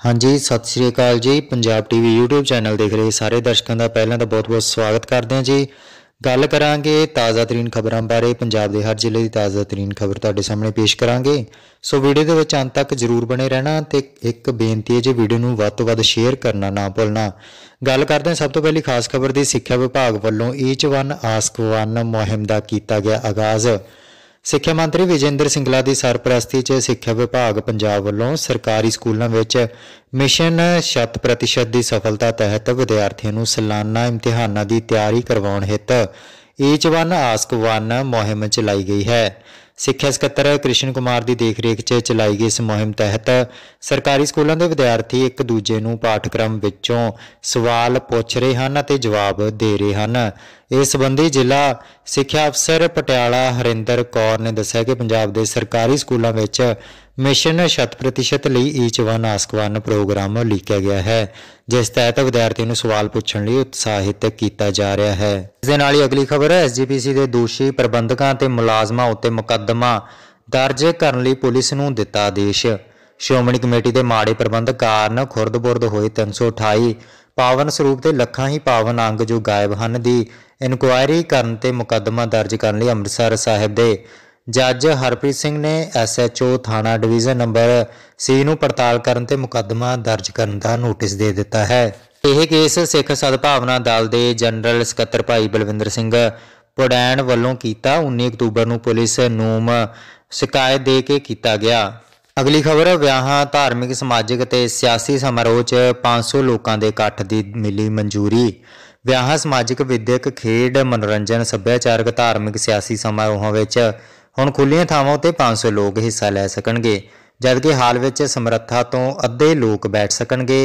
ਹਾਂਜੀ, ਸਤਿ ਸ਼੍ਰੀ ਅਕਾਲ ਜੀ। ਪੰਜਾਬ ਟੀਵੀ YouTube ਚੈਨਲ ਦੇਖ ਰਹੇ ਸਾਰੇ ਦਰਸ਼ਕਾਂ ਦਾ ਪਹਿਲਾਂ ਤਾਂ ਬਹੁਤ-ਬਹੁਤ ਸਵਾਗਤ ਕਰਦੇ ਹਾਂ ਜੀ। ਗੱਲ ਕਰਾਂਗੇ ਤਾਜ਼ਾ ਤਰੀਨ ਖਬਰਾਂ ਬਾਰੇ। ਪੰਜਾਬ ਦੇ ਹਰ ਜ਼ਿਲ੍ਹੇ ਦੀ ਤਾਜ਼ਾ ਤਰੀਨ ਖਬਰ ਤੁਹਾਡੇ ਸਾਹਮਣੇ ਪੇਸ਼ ਕਰਾਂਗੇ। ਸੋ ਵੀਡੀਓ ਦੇ ਵਿੱਚ ਅੰਤ ਤੱਕ ਜਰੂਰ ਬਣੇ ਰਹਿਣਾ ਤੇ ਇੱਕ ਬੇਨਤੀ ਹੈ ਜੀ, ਵੀਡੀਓ ਨੂੰ ਵੱਧ ਤੋਂ ਵੱਧ ਸ਼ੇਅਰ ਕਰਨਾ, ਨਾ ਭੁੱਲਣਾ। ਗੱਲ ਕਰਦੇ ਹਾਂ ਸਭ ਤੋਂ ਪਹਿਲੀ ਖਾਸ ਖਬਰ ਦੀ। ਸਿੱਖਿਆ ਵਿਭਾਗ ਵੱਲੋਂ ਈਚ ਵਨ, ਆਸਕ ਵਨ ਮੁਹਿੰਮ ਦਾ ਕੀਤਾ ਗਿਆ ਆਗਾਜ਼। ਸਿੱਖਿਆ ਮੰਤਰੀ ਵਿਜੇਂਦਰ ਸਿੰਗਲਾ ਦੀ ਸਰਪ੍ਰਸਤੀ 'ਚ ਸਿੱਖਿਆ ਵਿਭਾਗ ਪੰਜਾਬ ਵੱਲੋਂ ਸਰਕਾਰੀ ਸਕੂਲਾਂ ਵਿੱਚ ਮਿਸ਼ਨ 100% ਦੀ ਸਫਲਤਾ ਤਹਿਤ ਵਿਦਿਆਰਥੀਆਂ ਨੂੰ ਸਾਲਾਨਾ ਇਮਤਿਹਾਨਾਂ ਦੀ ਤਿਆਰੀ ਕਰਵਾਉਣ ਹਿੱਤ ਏਚ ਵਨ, ਆਸਕ ਵਨ ਮੁਹਿੰਮ ਚਲਾਈ ਗਈ ਹੈ। ਸਿੱਖਿਆ ਸਕੱਤਰ ਕ੍ਰਿਸ਼ਨ ਕੁਮਾਰ ਦੀ ਦੇਖਰੇਖ 'ਚ ਚਲਾਈ ਗਈ ਇਸ ਮੁਹਿੰਮ ਤਹਿਤ ਸਰਕਾਰੀ ਸਕੂਲਾਂ ਦੇ ਵਿਦਿਆਰਥੀ ਇੱਕ ਦੂਜੇ ਨੂੰ ਪਾਠਕ੍ਰਮ ਵਿੱਚੋਂ ਸਵਾਲ ਪੁੱਛ ਰਹੇ ਹਨ ਅਤੇ ਜਵਾਬ ਦੇ ਰਹੇ ਹਨ। ਇਸ ਸੰਬੰਧੀ ਜ਼ਿਲ੍ਹਾ ਸਿੱਖਿਆ ਅਫਸਰ ਪਟਿਆਲਾ ਹਰਿੰਦਰ ਕੌਰ ਨੇ ਦੱਸਿਆ ਕਿ ਪੰਜਾਬ ਦੇ ਸਰਕਾਰੀ ਸਕੂਲਾਂ ਵਿੱਚ ਮਿਸ਼ਨ 100% ਲਈ each one, ask one programme ਲਿਖਿਆ ਗਿਆ ਹੈ, ਜਿਸ ਤਹਿਤ ਵਿਦਿਆਰਥੀ ਨੂੰ ਸਵਾਲ ਪੁੱਛਣ ਲਈ ਉਤਸ਼ਾਹਿਤ ਕੀਤਾ ਜਾ ਰਿਹਾ ਹੈ। ਇਸ ਦੇ ਨਾਲ ਹੀ ਅਗਲੀ ਖਬਰ ਹੈ ਐਸਜੀਪੀਸੀ ਦੇ ਦੋਸ਼ੀ ਪ੍ਰਬੰਧਕਾਂ ਤੇ ਮੁਲਾਜ਼ਮਾਂ ਉੱਤੇ ਮੁਕੱਦਮਾ ਦਰਜ ਕਰਨ ਲਈ ਪੁਲਿਸ ਨੂੰ ਦਿੱਤਾ ਆਦੇਸ਼। ਸ਼੍ਰੋਮਣੀ ਕਮੇਟੀ ਦੇ ਮਾੜੇ ਪ੍ਰਬੰਧ ਕਾਰਨ ਖੁਰਦ-ਬੁਰਦ ਹੋਏ 328 ਪਾਵਨ ਸਰੂਪ ਤੇ ਲੱਖਾਂ ਹੀ ਪਾਵਨ ਅੰਗ ਜੋ ਗਾਇਬ ਹਨ ਦੀ ਇਨਕੁਆਇਰੀ ਕਰਨ ਤੇ ਮੁਕੱਦਮਾ ਦਰਜ ਕਰਨ ਲਈ ਅੰਮ੍ਰਿਤਸਰ ਸਾਹਿਬ ਦੇ ਜੱਜ ਹਰਪ੍ਰੀਤ ਸਿੰਘ ਨੇ ਐਸਐਚਓ ਥਾਣਾ ਡਿਵੀਜ਼ਨ ਨੰਬਰ ਸੀ ਨੂੰ ਪੜਤਾਲ ਕਰਨ ਤੇ ਮੁਕੱਦਮਾ ਦਰਜ ਕਰਨ ਦਾ ਨੋਟਿਸ ਦੇ ਦਿੱਤਾ ਹੈ। ਇਹ ਕੇਸ ਸਿੱਖ ਸਦਭਾਵਨਾ ਦਲ ਦੇ ਜਨਰਲ ਸਕੱਤਰ ਭਾਈ ਬਲਵਿੰਦਰ ਸਿੰਘ ਪੜੈਣ ਵੱਲੋਂ ਕੀਤਾ 19 ਅਕਤੂਬਰ ਨੂੰ ਪੁਲਿਸ ਨੂੰ ਸ਼ਿਕਾਇਤ ਦੇ ਕੇ ਕੀਤਾ ਗਿਆ। ਅਗਲੀ ਖਬਰ, ਵਿਆਹਾਂ, ਧਾਰਮਿਕ, ਸਮਾਜਿਕ ਅਤੇ ਸਿਆਸੀ ਸਮਾਰੋਹ 'ਚ 500 ਲੋਕਾਂ ਦੇ ਇਕੱਠ ਦੀ ਮਿਲੀ ਮਨਜ਼ੂਰੀ। ਵਿਆਹਾਂ, ਸਮਾਜਿਕ ਵਿਦਿਅਕ, ਖੇਡ, ਮਨੋਰੰਜਨ, ਸੱਭਿਆਚਾਰਕ, ਧਾਰਮਿਕ, ਸਿਆਸੀ ਸਮਾਰੋਹਾਂ ਵਿੱਚ ਹੁਣ ਖੁੱਲੀਆਂ ਥਾਵਾਂ ਉੱਤੇ 500 ਲੋਕ ਹਿੱਸਾ ਲੈ ਸਕਣਗੇ। ਜਦਕਿ ਹਾਲ ਵਿੱਚ ਸਮਰੱਥਾ ਤੋਂ ਅੱਧੇ ਲੋਕ ਬੈਠ ਸਕਣਗੇ।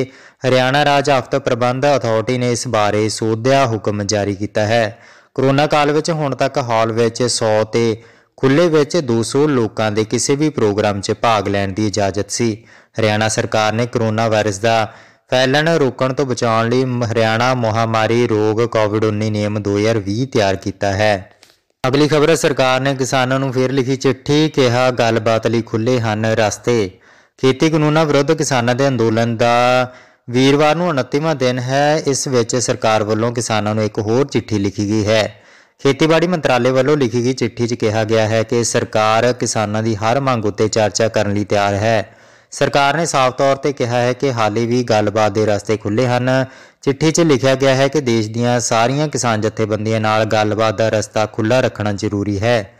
ਹਰਿਆਣਾ ਰਾਜ ਆਫਤ ਪ੍ਰਬੰਧ ਅਥਾਰਟੀ ਨੇ ਇਸ ਬਾਰੇ ਸੋਧਿਆ ਹੁਕਮ ਜਾਰੀ ਕੀਤਾ ਹੈ। ਕਰੋਨਾ ਕਾਲ ਵਿੱਚ ਹੁਣ ਤੱਕ ਹਾਲ ਵਿੱਚ 100 ਤੇ ਖੁੱਲੇ ਵਿੱਚ 200 ਲੋਕਾਂ ਦੇ ਕਿਸੇ ਵੀ ਪ੍ਰੋਗਰਾਮ 'ਚ ਭਾਗ ਲੈਣ ਦੀ ਇਜਾਜ਼ਤ ਸੀ। ਹਰਿਆਣਾ ਸਰਕਾਰ ਨੇ ਕਰੋਨਾ ਵਾਇਰਸ ਦਾ ਫੈਲਣ ਰੋਕਣ ਤੋਂ ਬਚਾਉਣ ਲਈ ਹਰਿਆਣਾ ਮਹਾਮਾਰੀ ਰੋਗ ਕੋਵਿਡ-19 ਨਿਯਮ 2020 ਤਿਆਰ ਕੀਤਾ ਹੈ। ਅਗਲੀ ਖਬਰ, ਸਰਕਾਰ ਨੇ ਕਿਸਾਨਾਂ ਨੂੰ ਫੇਰ ਲਿਖੀ ਚਿੱਠੀ, ਕਿਹਾ ਗੱਲਬਾਤ ਲਈ ਖੁੱਲੇ ਹਨ ਰਸਤੇ। ਖੇਤੀ ਕਾਨੂੰਨਾਂ ਵਿਰੁੱਧ ਕਿਸਾਨਾਂ ਦੇ ਅੰਦੋਲਨ ਦਾ ਵੀਰਵਾਰ ਨੂੰ 29ਵਾਂ ਦਿਨ ਹੈ। ਇਸ ਵਿੱਚ ਸਰਕਾਰ ਵੱਲੋਂ ਕਿਸਾਨਾਂ ਨੂੰ ਇੱਕ ਹੋਰ ਚਿੱਠੀ ਲਿਖੀ ਗਈ ਹੈ। ਖੇਤੀਬਾੜੀ ਮੰਤਰਾਲੇ ਵੱਲੋਂ ਲਿਖੀ ਗਈ ਚਿੱਠੀ 'ਚ ਕਿਹਾ ਗਿਆ ਹੈ ਕਿ ਸਰਕਾਰ ਕਿਸਾਨਾਂ ਦੀ ਹਰ ਮੰਗ ਉੱਤੇ ਚਰਚਾ ਕਰਨ ਲਈ ਤਿਆਰ ਹੈ। ਸਰਕਾਰ ਨੇ ਸਾਫ਼ ਤੌਰ ਤੇ ਕਿਹਾ ਹੈ ਕਿ ਹਾਲੇ ਵੀ ਗੱਲਬਾਤ ਦੇ ਰਸਤੇ ਖੁੱਲੇ ਹਨ। ਚਿੱਠੀ 'ਚ ਲਿਖਿਆ ਗਿਆ ਹੈ ਕਿ ਦੇਸ਼ ਦੀਆਂ ਸਾਰੀਆਂ ਕਿਸਾਨ ਜਥੇਬੰਦੀਆਂ ਨਾਲ ਗੱਲਬਾਤ ਦਾ ਰਸਤਾ ਖੁੱਲਾ ਰੱਖਣਾ ਜ਼ਰੂਰੀ ਹੈ।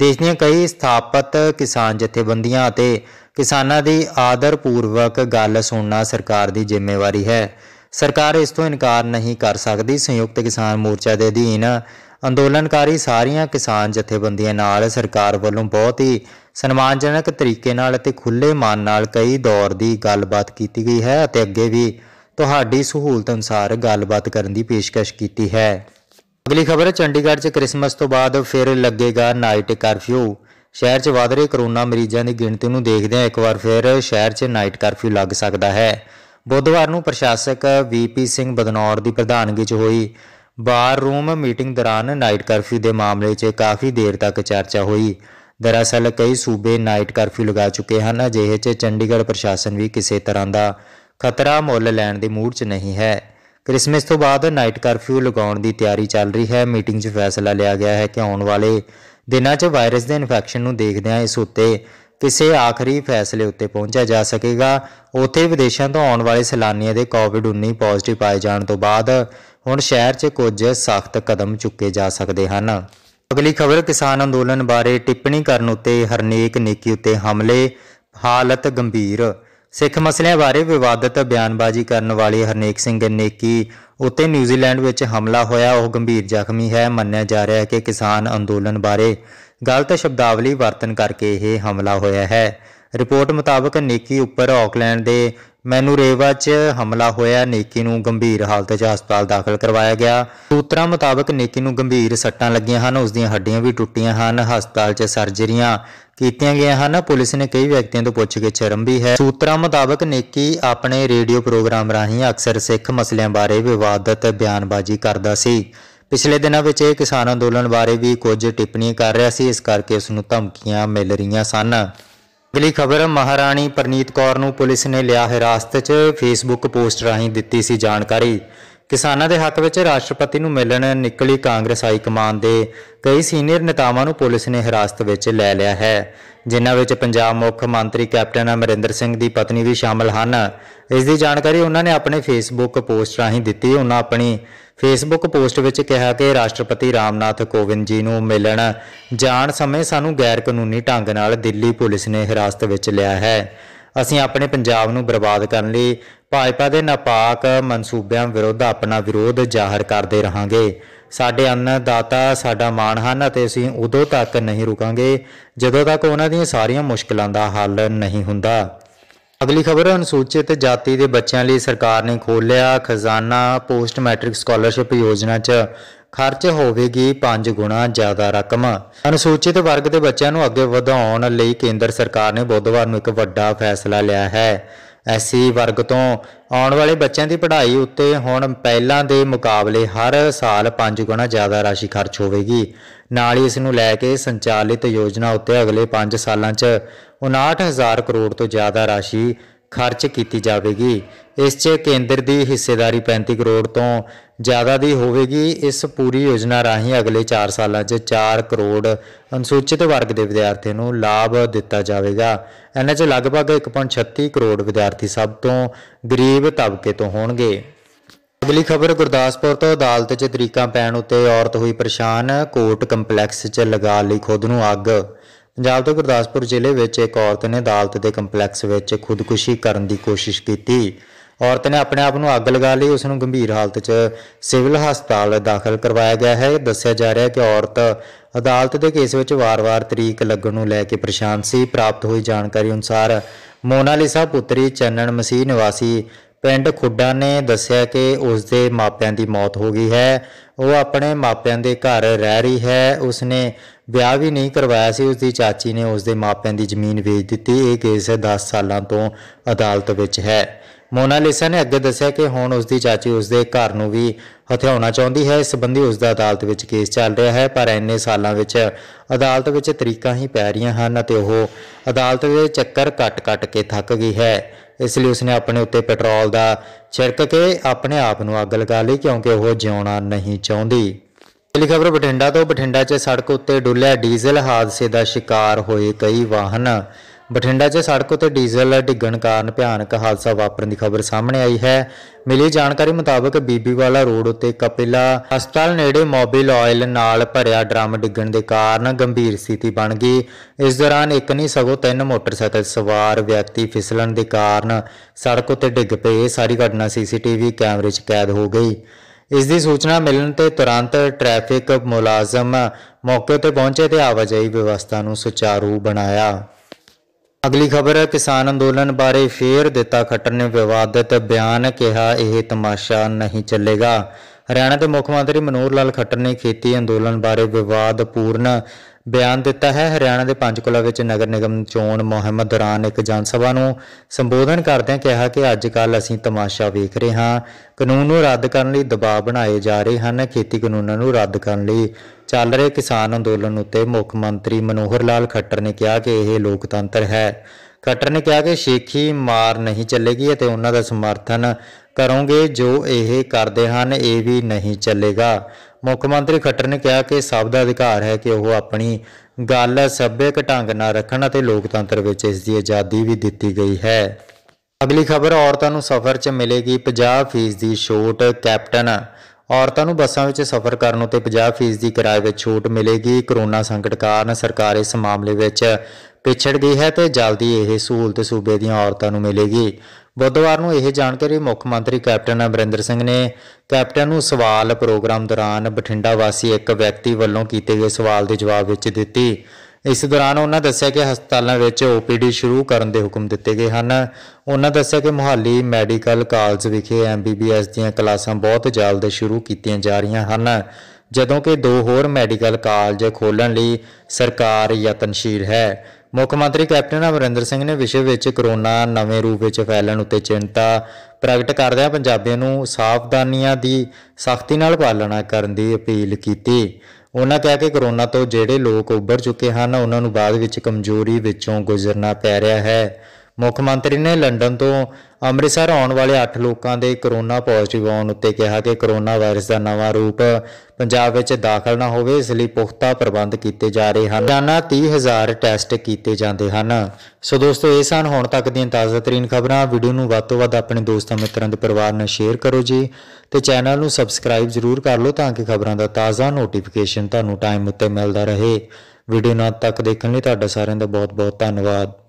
ਦੇਸ਼ ਦੀਆਂ ਕਈ ਸਥਾਪਤ ਕਿਸਾਨ ਜਥੇਬੰਦੀਆਂ ਅਤੇ ਕਿਸਾਨਾਂ ਦੀ ਆਦਰਪੂਰਵਕ ਗੱਲ ਸੁਣਨਾ ਸਰਕਾਰ ਦੀ ਜ਼ਿੰਮੇਵਾਰੀ ਹੈ। ਸਰਕਾਰ ਇਸ ਤੋਂ ਇਨਕਾਰ ਨਹੀਂ ਕਰ ਸਕਦੀ। ਸੰਯੁਕਤ ਕਿਸਾਨ ਮੋਰਚਾ ਦੇ ਅਧੀਨ ਅੰਦੋਲਨਕਾਰੀ ਸਾਰੀਆਂ ਕਿਸਾਨ ਜਥੇਬੰਦੀਆਂ ਨਾਲ ਸਰਕਾਰ ਵੱਲੋਂ ਬਹੁਤ ਹੀ ਸਨਮਾਨਜਨਕ ਤਰੀਕੇ ਨਾਲ ਅਤੇ ਖੁੱਲੇ ਮਨ ਨਾਲ ਕਈ ਦੌਰ ਦੀ ਗੱਲਬਾਤ ਕੀਤੀ ਗਈ ਹੈ ਅਤੇ ਅੱਗੇ ਵੀ ਤੁਹਾਡੀ ਸਹੂਲਤ ਅਨੁਸਾਰ ਗੱਲਬਾਤ ਕਰਨ ਦੀ ਪੇਸ਼ਕਸ਼ ਕੀਤੀ ਹੈ। ਅਗਲੀ ਖਬਰ, ਚੰਡੀਗੜ੍ਹ 'ਚ ਕ੍ਰਿਸਮਸ ਤੋਂ ਬਾਅਦ ਫਿਰ ਲੱਗੇਗਾ ਨਾਈਟ ਕਰਫਿਊ। ਸ਼ਹਿਰ 'ਚ ਵਧ ਰਹੇ ਕਰੋਨਾ ਮਰੀਜ਼ਾਂ ਦੀ ਗਿਣਤੀ ਨੂੰ ਦੇਖਦਿਆਂ ਇੱਕ ਵਾਰ ਫਿਰ ਸ਼ਹਿਰ 'ਚ ਨਾਈਟ ਕਰਫਿਊ ਲੱਗ ਸਕਦਾ ਹੈ। ਬੁੱਧਵਾਰ ਨੂੰ ਪ੍ਰਸ਼ਾਸਕ ਵੀਪੀ ਸਿੰਘ ਬਦਨੌਰ ਦੀ ਪ੍ਰਧਾਨਗੀ 'ਚ ਹੋਈ। ਬਾਰ ਰੂਮ ਮੀਟਿੰਗ ਦੌਰਾਨ ਨਾਈਟ ਕਰਫਿਊ ਦੇ ਮਾਮਲੇ 'ਚ ਕਾਫੀ ਦੇਰ ਤੱਕ ਚਰਚਾ ਹੋਈ। ਦਰਅਸਲ ਕਈ ਸੂਬੇ ਨਾਈਟ ਕਰਫਿਊ ਲਗਾ ਚੁੱਕੇ ਹਨ ਅਜਿਹੇ 'ਚ ਚੰਡੀਗੜ੍ਹ ਪ੍ਰਸ਼ਾਸਨ ਵੀ ਕਿਸੇ ਤਰ੍ਹਾਂ ਦਾ ਖਤਰਾ ਮੁੱਲ ਲੈਣ ਦੇ ਮੂਡ 'ਚ ਨਹੀਂ ਹੈ। ਕ੍ਰਿਸਮਸ ਤੋਂ ਬਾਅਦ ਨਾਈਟ ਕਰਫਿਊ ਲਗਾਉਣ ਦੀ ਤਿਆਰੀ ਚੱਲ ਰਹੀ ਹੈ। ਮੀਟਿੰਗ 'ਚ ਫੈਸਲਾ ਲਿਆ ਗਿਆ ਹੈ ਕਿ ਆਉਣ ਵਾਲੇ ਦਿਨਾਂ 'ਚ ਵਾਇਰਸ ਦੇ ਇਨਫੈਕਸ਼ਨ ਨੂੰ ਦੇਖਦਿਆਂ ਇਸ ਉੱਤੇ ਕਿਸੇ ਆਖਰੀ ਫੈਸਲੇ ਉੱਤੇ ਪਹੁੰਚਿਆ ਜਾ ਸਕੇਗਾ। ਉਥੇ ਵਿਦੇਸ਼ਾਂ ਤੋਂ ਆਉਣ ਵਾਲੇ ਸੈਲਾਨੀਆਂ ਦੇ ਕੋਵਿਡ-19 ਪੋਜ਼ਿਟਿਵ ਪਾਏ ਜਾਣ ਤੋਂ ਬਾਅਦ ਹੁਣ ਸ਼ਹਿਰ 'ਚ ਕੁਝ ਸਖਤ ਕਦਮ ਚੁੱਕੇ ਜਾ ਸਕਦੇ ਹਨ। ਅਗਲੀ ਖਬਰ, ਕਿਸਾਨ ਅੰਦੋਲਨ ਬਾਰੇ ਟਿੱਪਣੀ ਕਰਨ ਉੱਤੇ ਹਰਨੇਕ ਨੇਕੀ ਉੱਤੇ ਹਮਲੇ, ਹਾਲਤ ਗੰਭੀਰ ਸਿੱਖ ਮਸਲਿਆਂ ਬਾਰੇ ਵਿਵਾਦਤ ਬਿਆਨਬਾਜ਼ੀ ਕਰਨ ਵਾਲੇ ਹਰਨੇਕ ਸਿੰਘ ਨੇਕੀ ਉੱਤੇ ਨਿਊਜ਼ੀਲੈਂਡ ਵਿੱਚ ਹਮਲਾ ਹੋਇਆ, ਉਹ ਗੰਭੀਰ ਜ਼ਖਮੀ ਹੈ। ਮੰਨਿਆ ਜਾ ਰਿਹਾ ਹੈ ਕਿ ਕਿਸਾਨ ਅੰਦੋਲਨ ਬਾਰੇ ਗਲਤ ਸ਼ਬਦਾਵਲੀ ਵਰਤਨ ਕਰਕੇ ਇਹ ਹਮਲਾ ਹੋਇਆ ਹੈ। ਰਿਪੋਰਟ ਮੁਤਾਬਕ ਨੇਕੀ ਉੱਪਰ ਆਕਲੈਂਡ ਦੇ ਮੈਨੂੰ ਰੇਵਾ 'ਚ ਹਮਲਾ ਹੋਇਆ। ਨੇਕੀ ਨੂੰ ਗੰਭੀਰ ਹਾਲਤ 'ਚ ਹਸਪਤਾਲ ਦਾਖਲ ਕਰਵਾਇਆ ਗਿਆ। ਸੂਤਰਾਂ ਮੁਤਾਬਕ ਨੇਕੀ ਨੂੰ ਗੰਭੀਰ ਸੱਟਾਂ ਲੱਗੀਆਂ ਹਨ। ਉਸ ਦੀਆਂ ਹੱਡੀਆਂ ਵੀ ਟੁੱਟੀਆਂ ਹਨ। ਹਸਪਤਾਲ 'ਚ ਸਰਜਰੀਆਂ ਕੀਤੀਆਂ ਗਈਆਂ ਹਨ। ਪੁਲਿਸ ਨੇ ਕਈ ਵਿਅਕਤੀਆਂ ਤੋਂ ਪੁੱਛਗਿੱਛ ਆਰੰਭੀ ਹੈ। ਸੂਤਰਾਂ ਮੁਤਾਬਕ ਨੇਕੀ ਆਪਣੇ ਰੇਡੀਓ ਪ੍ਰੋਗਰਾਮ ਰਾਹੀਂ ਅਕਸਰ ਸਿੱਖ ਮਸਲਿਆਂ ਬਾਰੇ ਵਿਵਾਦਤ ਬਿਆਨਬਾਜ਼ੀ ਕਰਦਾ ਸੀ। ਪਿਛਲੇ ਦਿਨਾਂ ਵਿੱਚ ਇਹ ਕਿਸਾਨ ਅੰਦੋਲਨ ਬਾਰੇ ਵੀ ਕੁਝ ਟਿੱਪਣੀਆਂ ਕਰ ਰਿਹਾ ਸੀ। ਇਸ ਕਰਕੇ ਉਸ ਨੂੰ ਧਮਕੀਆਂ ਮਿਲ ਰਹੀਆਂ ਸਨ। ਅਗਲੀ ਖਬਰ, ਮਹਾਰਾਣੀ ਪ੍ਰਨੀਤ ਕੌਰ ਨੂੰ ਪੁਲਿਸ ਨੇ ਲਿਆ ਹਿਰਾਸਤ 'ਚ ਫੇਸਬੁੱਕ ਪੋਸਟ ਰਾਹੀਂ ਦਿੱਤੀ ਸੀ ਜਾਣਕਾਰੀ। ਕਿਸਾਨਾਂ ਦੇ ਹੱਕ ਵਿੱਚ ਰਾਸ਼ਟਰਪਤੀ ਨੂੰ ਮਿਲਣ ਨਿਕਲੀ ਕਾਂਗਰਸ ਹਾਈ ਕਮਾਨ ਦੇ ਕਈ ਸੀਨੀਅਰ ਨੇਤਾਵਾਂ ਨੂੰ ਪੁਲਿਸ ਨੇ ਹਿਰਾਸਤ ਵਿੱਚ ਲੈ ਲਿਆ ਹੈ। ਜਿਨ੍ਹਾਂ ਵਿੱਚ ਪੰਜਾਬ ਮੁੱਖ ਮੰਤਰੀ ਕੈਪਟਨ ਅਮਰਿੰਦਰ ਸਿੰਘ ਦੀ ਪਤਨੀ ਵੀ ਸ਼ਾਮਲ ਹਨ। ਇਸ ਦੀ ਜਾਣਕਾਰੀ ਉਹਨਾਂ ਨੇ ਆਪਣੇ ਫੇਸਬੁੱਕ ਪੋਸਟ ਰਾਹੀਂ ਦਿੱਤੀ। ਉਹਨਾਂ ਆਪਣੀ ਫੇਸਬੁੱਕ ਪੋਸਟ ਵਿੱਚ ਕਿਹਾ ਕਿ ਰਾਸ਼ਟਰਪਤੀ ਰਾਮਨਾਥ ਕੋਵਿੰਦ ਜੀ ਨੂੰ ਮਿਲਣ ਜਾਣ ਸਮੇਂ ਸਾਨੂੰ ਗੈਰ ਕਾਨੂੰਨੀ ਢੰਗ ਨਾਲ ਦਿੱਲੀ ਪੁਲਿਸ ਨੇ ਹਿਰਾਸਤ ਵਿੱਚ ਲਿਆ ਹੈ। ਅਸੀਂ ਆਪਣੇ ਪੰਜਾਬ ਨੂੰ ਬਰਬਾਦ ਕਰਨ ਲਈ ਭਾਜਪਾ ਦੇ ਨਾਪਾਕ ਮਨਸੂਬਿਆਂ ਵਿਰੁੱਧ ਆਪਣਾ ਵਿਰੋਧ ਜ਼ਾਹਰ ਕਰਦੇ ਰਹਾਂਗੇ। ਸਾਡੇ ਅੰਨਦਾਤਾ ਸਾਡਾ ਮਾਣ ਹਨ ਅਤੇ ਅਸੀਂ ਉਦੋਂ ਤੱਕ ਨਹੀਂ ਰੁਕਾਂਗੇ ਜਦੋਂ ਤੱਕ ਉਹਨਾਂ ਦੀਆਂ ਸਾਰੀਆਂ ਮੁਸ਼ਕਲਾਂ ਦਾ ਹੱਲ ਨਹੀਂ ਹੁੰਦਾ। ਅਗਲੀ ਖਬਰ, ਅਨੁਸੂਚਿਤ ਜਾਤੀ ਦੇ ਬੱਚਿਆਂ ਲਈ ਸਰਕਾਰ ਨੇ ਖੋਲ੍ਹਿਆ ਖਜ਼ਾਨਾ ਪੋਸਟ ਮੈਟ੍ਰਿਕ ਸਕਾਲਰਸ਼ਿਪ ਯੋਜਨਾ 'ਚ। ਖਰਚ ਹੋਵੇਗੀ 5 ਗੁਣਾ ਜ਼ਿਆਦਾ ਰਕਮ। ਅਨੁਸੂਚਿਤ ਵਰਗ ਦੇ ਬੱਚਿਆਂ ਨੂੰ ਅੱਗੇ ਵਧਾਉਣ ਲਈ ਕੇਂਦਰ ਸਰਕਾਰ ਨੇ ਬੁੱਧਵਾਰ ਨੂੰ ਇੱਕ ਵੱਡਾ ਫੈਸਲਾ ਲਿਆ ਹੈ। ਐਸੀ ਵਰਗ ਤੋਂ। ਆਉਣ ਵਾਲੇ ਬੱਚਿਆਂ ਦੀ ਪੜ੍ਹਾਈ ਉੱਤੇ ਹੁਣ ਪਹਿਲਾਂ ਦੇ ਮੁਕਾਬਲੇ ਹਰ ਸਾਲ 5 ਗੁਣਾ ਜ਼ਿਆਦਾ ਰਾਸ਼ੀ ਖਰਚ ਹੋਵੇਗੀ। ਨਾਲ ਹੀ ਇਸ ਨੂੰ ਲੈ ਕੇ ਸੰਚਾਲਿਤ ਯੋਜਨਾ ਉੱਤੇ ਅਗਲੇ 5 ਸਾਲਾਂ 'ਚ 59000 ਕਰੋੜ ਤੋਂ ਜ਼ਿਆਦਾ ਰਾਸ਼ੀ ਖਰਚ ਕੀਤੀ ਜਾਵੇਗੀ। ਇਸ 'ਚ ਕੇਂਦਰ ਦੀ ਹਿੱਸੇਦਾਰੀ 35 ਕਰੋੜ ਤੋਂ ਜ਼ਿਆਦਾ ਦੀ ਹੋਵੇਗੀ। ਇਸ ਪੂਰੀ ਯੋਜਨਾ ਰਾਹੀਂ ਅਗਲੇ 4 ਸਾਲਾਂ 'ਚ 4 ਕਰੋੜ ਅਨੁਸੂਚਿਤ ਵਰਗ ਦੇ ਵਿਦਿਆਰਥੀਆਂ ਨੂੰ ਲਾਭ ਦਿੱਤਾ ਜਾਵੇਗਾ। ਇਹਨਾਂ 'ਚ ਲਗਭਗ 1.36 ਕਰੋੜ ਵਿਦਿਆਰਥੀ ਸਭ ਤੋਂ ਗਰੀਬ ਤਬਕੇ ਤੋਂ ਹੋਣਗੇ। ਅਗਲੀ ਖਬਰ, ਗੁਰਦਾਸਪੁਰ ਤੋਂ ਅਦਾਲਤ 'ਚ ਤਰੀਕਾਂ ਪੈਣ ਉੱਤੇ ਔਰਤ ਹੋਈ ਪਰੇਸ਼ਾਨ। ਕੋਰਟ ਕੰਪਲੈਕਸ 'ਚ ਲਗਾ ਲਈ ਖੁਦ ਨੂੰ ਅੱਗ। ਪੰਜਾਬ ਦੇ ਗੁਰਦਾਸਪੁਰ ਜ਼ਿਲ੍ਹੇ ਵਿੱਚ ਇੱਕ ਔਰਤ ਨੇ ਅਦਾਲਤ ਦੇ ਕੰਪਲੈਕਸ ਵਿੱਚ ਖੁਦਕੁਸ਼ੀ ਕਰਨ ਦੀ ਕੋਸ਼ਿਸ਼ ਕੀਤੀ। ਔਰਤ ਨੇ ਆਪਣੇ ਆਪ ਨੂੰ ਅੱਗ ਲਗਾ ਲਈ, ਉਸ ਨੂੰ ਗੰਭੀਰ ਹਾਲਤ 'ਚ ਸਿਵਲ ਹਸਪਤਾਲ ਦਾਖਲ ਕਰਵਾਇਆ ਗਿਆ ਹੈ। ਦੱਸਿਆ ਜਾ ਰਿਹਾ ਹੈ ਕਿ ਔਰਤ ਅਦਾਲਤ ਦੇ ਕੇਸ ਵਿੱਚ ਵਾਰ-ਵਾਰ ਤਰੀਕ ਲੱਗਣ ਨੂੰ ਲੈ ਕੇ ਪਰੇਸ਼ਾਨ ਸੀ। ਪ੍ਰਾਪਤ ਹੋਈ ਜਾਣਕਾਰੀ ਅਨੁਸਾਰ ਮੋਨਾਲਿਸਾ ਪੁੱਤਰੀ ਚੰਨਣ ਮਸੀਹ ਨਿਵਾਸੀ ਪਿੰਡ ਖੁੱਡਾ ਨੇ ਦੱਸਿਆ ਕਿ ਉਸ ਦੇ ਮਾਪਿਆਂ ਦੀ ਮੌਤ ਹੋ ਗਈ ਹੈ। ਉਹ ਆਪਣੇ ਮਾਪਿਆਂ ਦੇ ਘਰ ਰਹਿ ਰਹੀ ਹੈ। ਉਸਨੇ ਵਿਆਹ ਵੀ ਨਹੀਂ ਕਰਵਾਇਆ ਸੀ ਉਸ ਦੀ ਚਾਚੀ ਨੇ ਉਸ ਦੇ ਮਾਪਿਆਂ ਦੀ ਜ਼ਮੀਨ ਵੇਚ ਦਿੱਤੀ, ਇਹ ਕੇਸ 10 ਸਾਲਾਂ ਤੋਂ ਅਦਾਲਤ ਵਿੱਚ ਹੈ। ਮੋਨਾਲਿਸਾ ਨੇ ਅੱਗੇ ਦੱਸਿਆ ਕਿ ਹੁਣ ਉਸ ਦੀ ਚਾਚੀ ਉਸ ਦੇ ਘਰ ਨੂੰ ਵੀ ਹਥਿਆਉਣਾ ਚਾਹੁੰਦੀ ਹੈ, ਇਸ ਸੰਬੰਧੀ ਉਸ ਦਾ ਅਦਾਲਤ ਵਿੱਚ ਕੇਸ ਚੱਲ ਰਿਹਾ ਹੈ, ਪਰ ਇੰਨੇ ਸਾਲਾਂ ਵਿੱਚ ਅਦਾਲਤ ਵਿੱਚ ਤਰੀਕਾਂ ਹੀ ਪੈ ਰਹੀਆਂ ਹਨ ਅਤੇ ਉਹ ਅਦਾਲਤ ਦੇ ਚੱਕਰ ਕੱਟ-ਕੱਟ ਕੇ ਥੱਕ ਗਈ ਹੈ। ਇਸ ਲਈ ਉਸਨੇ ਆਪਣੇ ਉੱਤੇ ਪੈਟਰੋਲ ਦਾ ਛਿੜਕ ਕੇ ਆਪਣੇ ਆਪ ਨੂੰ ਅੱਗ ਲਗਾ ਲਈ, ਕਿਉਂਕਿ ਉਹ ਜਿਉਣਾ ਨਹੀਂ ਚਾਹੁੰਦੀ। ਅਗਲੀ ਖਬਰ, ਬਠਿੰਡਾ ਤੋਂ। ਬਠਿੰਡਾ 'ਚ ਸੜਕ ਉੱਤੇ ਡੁੱਲਿਆ ਡੀਜ਼ਲ ਹਾਦਸੇ ਦਾ ਸ਼ਿਕਾਰ ਹੋਏ ਕਈ ਵਾਹਨ। ਬਠਿੰਡਾ 'ਚ ਸੜਕ ਉੱਤੇ ਡੀਜ਼ਲ ਡਿੱਗਣ ਕਾਰਨ ਭਿਆਨਕ ਹਾਦਸਾ ਵਾਪਰਨ ਦੀ ਖਬਰ ਸਾਹਮਣੇ ਆਈ ਹੈ। ਮਿਲੀ ਜਾਣਕਾਰੀ ਮੁਤਾਬਕ ਬੀਬੀਵਾਲਾ ਰੋਡ ਉੱਤੇ ਕਪਿਲਾ ਹਸਪਤਾਲ ਨੇੜੇ ਮੋਬਿਲ ਆਇਲ ਨਾਲ ਭਰਿਆ ਡਰਮ ਡਿੱਗਣ ਦੇ ਕਾਰਨ ਗੰਭੀਰ ਸਥਿਤੀ ਬਣ ਗਈ। ਇਸ ਦੌਰਾਨ ਇੱਕ ਨਹੀਂ, ਸਗੋਂ ਤਿੰਨ ਮੋਟਰਸਾਈਕਲ ਸਵਾਰ ਵਿਅਕਤੀ ਫਿਸਲਣ ਦੇ ਕਾਰਨ ਸੜਕ ਉੱਤੇ ਡਿੱਗ ਪਏ। ਸਾਰੀ ਘਟਨਾ ਸੀਸੀਟੀਵੀ ਕੈਮਰੇ 'ਚ ਕੈਦ ਹੋ ਗਈ। ਇਸ ਦੀ ਸੂਚਨਾ ਮਿਲਣ ਤੇ ਤੁਰੰਤ ਟ੍ਰੈਫਿਕ ਮੁਲਾਜ਼ਮ ਮੌਕੇ ਤੇ ਪਹੁੰਚੇ ਤੇ ਆਵਾਜਾਈ ਵਿਵਸਥਾ ਨੂੰ ਸੁਚਾਰੂ ਬਣਾਇਆ। ਅਗਲੀ ਖਬਰ, ਕਿਸਾਨ ਅੰਦੋਲਨ ਬਾਰੇ ਫੇਰ ਦਿੱਤਾ ਖੱਟਰ ਨੇ ਵਿਵਾਦਿਤ ਬਿਆਨ, ਕਿਹਾ ਇਹ ਤਮਾਸ਼ਾ ਨਹੀਂ ਚੱਲੇਗਾ। ਹਰਿਆਣਾ ਦੇ ਮੁੱਖ ਮੰਤਰੀ ਮਨੋਹਰ ਲਾਲ ਖੱਟਰ ਨੇ ਖੇਤੀ ਅੰਦੋਲਨ ਬਾਰੇ ਵਿਵਾਦਪੂਰਨ ਬਿਆਨ ਦਿੱਤਾ ਹੈ। ਹਰਿਆਣਾ ਦੇ ਪੰਚਕੁਲਾ ਵਿੱਚ ਨਗਰ ਨਿਗਮ ਚੋਣ ਮੁਹਿੰਮ ਦੌਰਾਨ ਇੱਕ ਜਨ ਸਭਾ ਨੂੰ ਸੰਬੋਧਨ ਕਰਦਿਆਂ ਕਿਹਾ ਕਿ ਅੱਜ ਕੱਲ ਅਸੀਂ ਤਮਾਸ਼ਾ ਵੇਖ ਰਹੇ ਹਾਂ। ਕਾਨੂੰਨ ਨੂੰ ਰੱਦ ਕਰਨ ਲਈ ਦਬਾਅ ਬਣਾਏ ਜਾ ਰਹੇ ਹਨ। ਖੇਤੀ ਕਾਨੂੰਨਾਂ ਨੂੰ ਰੱਦ ਕਰਨ ਲਈ ਚੱਲ ਰਹੇ ਕਿਸਾਨ ਅੰਦੋਲਨ ਉੱਤੇ ਮੁੱਖ ਮੰਤਰੀ ਮਨੋਹਰ ਲਾਲ ਖੱਟਰ ਨੇ ਕਿਹਾ ਕਿ ਇਹ ਲੋਕਤੰਤਰ ਹੈ। ਖੱਟਰ ਨੇ ਕਿਹਾ ਕਿ ਸ਼ੇਖੀ ਮਾਰ ਨਹੀਂ ਚੱਲੇਗੀ ਅਤੇ ਉਹਨਾਂ ਦਾ ਸਮਰਥਨ ਕਰੋਗੇ ਜੋ ਇਹ ਕਰਦੇ ਹਨ, ਇਹ ਵੀ ਨਹੀਂ ਚੱਲੇਗਾ। ਮੁੱਖ ਮੰਤਰੀ ਖੱਟਰ ਨੇ ਕਿਹਾ ਕਿ ਸਭ ਦਾ ਅਧਿਕਾਰ ਹੈ ਕਿ ਉਹ ਆਪਣੀ ਗੱਲ ਸੱਭਿਅਕ ਢੰਗ ਨਾਲ ਰੱਖਣ ਅਤੇ ਲੋਕਤੰਤਰ ਵਿੱਚ ਇਸ ਦੀ ਆਜ਼ਾਦੀ ਵੀ ਦਿੱਤੀ ਗਈ ਹੈ। ਅਗਲੀ ਖਬਰ, ਔਰਤਾਂ ਨੂੰ ਸਫ਼ਰ 'ਚ ਮਿਲੇਗੀ 50% ਦੀ ਛੋਟ ਕੈਪਟਨ। ਔਰਤਾਂ ਨੂੰ ਬੱਸਾਂ ਵਿੱਚ ਸਫ਼ਰ ਕਰਨ ਉਤੇ 50% ਦੀ ਕਿਰਾਏ ਵਿੱਚ ਛੋਟ ਮਿਲੇਗੀ। ਕਰੋਨਾ ਸੰਕਟ ਕਾਰਨ ਸਰਕਾਰ ਇਸ ਮਾਮਲੇ ਵਿੱਚ ਪਿਛੜ ਗਈ ਹੈ ਤੇ ਜਲਦੀ ਇਹ ਸਹੂਲਤ ਸੂਬੇ ਦੀਆਂ ਔਰਤਾਂ ਨੂੰ ਮਿਲੇਗੀ। ਬੁੱਧਵਾਰ ਨੂੰ ਇਹ ਜਾਣਕਾਰੀ ਮੁੱਖ ਮੰਤਰੀ ਕੈਪਟਨ ਅਮਰਿੰਦਰ ਸਿੰਘ ਨੇ ਕੈਪਟਨ ਨੂੰ ਸਵਾਲ ਪ੍ਰੋਗਰਾਮ ਦੌਰਾਨ ਬਠਿੰਡਾ ਵਾਸੀ ਇੱਕ ਵਿਅਕਤੀ ਵੱਲੋਂ ਕੀਤੇ ਗਏ ਸਵਾਲ ਦੇ ਜਵਾਬ ਵਿੱਚ ਦਿੱਤੀ। ਇਸ ਦੌਰਾਨ ਉਹਨਾਂ ਦੱਸਿਆ ਕਿ ਹਸਪਤਾਲਾਂ ਵਿੱਚ ਓਪੀਡੀ ਸ਼ੁਰੂ ਕਰਨ ਦੇ ਹੁਕਮ ਦਿੱਤੇ ਗਏ ਹਨ। ਉਹਨਾਂ ਦੱਸਿਆ ਕਿ ਮੁਹਾਲੀ ਮੈਡੀਕਲ ਕਾਲਜ ਵਿਖੇ ਐਮਬੀਬੀਐਸ ਦੀਆਂ ਕਲਾਸਾਂ ਬਹੁਤ ਜਲਦ ਸ਼ੁਰੂ ਕੀਤੀਆਂ ਜਾ ਰਹੀਆਂ ਹਨ, ਜਦੋਂ ਕਿ ਦੋ ਹੋਰ ਮੈਡੀਕਲ ਕਾਲਜ ਖੋਲ੍ਹਣ ਲਈ ਸਰਕਾਰ ਯਤਨਸ਼ੀਲ ਹੈ। ਮੁੱਖ ਮੰਤਰੀ ਕੈਪਟਨ ਅਮਰਿੰਦਰ ਸਿੰਘ ਨੇ ਵਿਸ਼ਵ ਵਿੱਚ ਕਰੋਨਾ ਨਵੇਂ ਰੂਪ ਵਿੱਚ ਫੈਲਣ ਉੱਤੇ ਚਿੰਤਾ ਪ੍ਰਗਟ ਕਰਦਿਆਂ ਪੰਜਾਬੀਆਂ ਨੂੰ ਸਾਵਧਾਨੀਆਂ ਦੀ ਸਖਤੀ ਨਾਲ ਪਾਲਣਾ ਕਰਨ ਦੀ ਅਪੀਲ ਕੀਤੀ। ਉਹਨਾਂ ਕਿਹਾ ਕਿ ਕਰੋਨਾ ਤੋਂ ਜਿਹੜੇ ਲੋਕ ਉੱਭਰ ਚੁੱਕੇ ਹਨ, ਉਹਨਾਂ ਨੂੰ ਬਾਅਦ ਵਿੱਚ ਕਮਜ਼ੋਰੀ ਵਿੱਚੋਂ ਗੁਜ਼ਰਨਾ ਪੈ ਰਿਹਾ ਹੈ। ਮੁੱਖ ਮੰਤਰੀ ਨੇ ਲੰਡਨ ਤੋਂ ਅੰਮ੍ਰਿਤਸਰ ਆਉਣ ਵਾਲੇ 8 ਲੋਕਾਂ ਦੇ ਕਰੋਨਾ ਪੋਜ਼ਿਟਿਵ ਆਉਣ ਉੱਤੇ ਕਿਹਾ ਕਿ ਕਰੋਨਾ ਵਾਇਰਸ ਦਾ ਨਵਾਂ ਰੂਪ ਪੰਜਾਬ ਵਿੱਚ ਦਾਖਲ ਨਾ ਹੋਵੇ, ਇਸ ਲਈ ਪੁਖਤਾ ਪ੍ਰਬੰਧ ਕੀਤੇ ਜਾ ਰਹੇ ਹਨ। ਰੋਜ਼ਾਨਾ 30000 ਟੈਸਟ ਕੀਤੇ ਜਾਂਦੇ ਹਨ। ਸੋ ਦੋਸਤੋ, ਇਹ ਸਨ ਹੁਣ ਤੱਕ ਦੀਆਂ ਤਾਜ਼ਾ ਤਰੀਨ ਖਬਰਾਂ। ਵੀਡੀਓ ਨੂੰ ਵੱਧ ਤੋਂ ਵੱਧ ਆਪਣੇ ਦੋਸਤਾਂ ਮਿੱਤਰਾਂ ਦੇ ਪਰਿਵਾਰ ਨਾਲ ਸ਼ੇਅਰ ਕਰੋ ਜੀ ਤੇ ਚੈਨਲ ਨੂੰ ਸਬਸਕ੍ਰਾਈਬ ਜ਼ਰੂਰ ਕਰ ਲਓ ਤਾਂ ਕਿ ਖਬਰਾਂ ਦਾ ਤਾਜ਼ਾ ਨੋਟੀਫਿਕੇਸ਼ਨ ਤੁਹਾਨੂੰ ਟਾਈਮ ਉੱਤੇ ਮਿਲਦਾ ਰਹੇ। ਵੀਡੀਓ ਨੂੰ ਅੰਤ ਤੱਕ ਦੇਖਣ ਲਈ ਤੁਹਾਡਾ ਸਾਰਿਆਂ ਦਾ ਬਹੁਤ ਬਹੁਤ ਧੰਨਵਾਦ।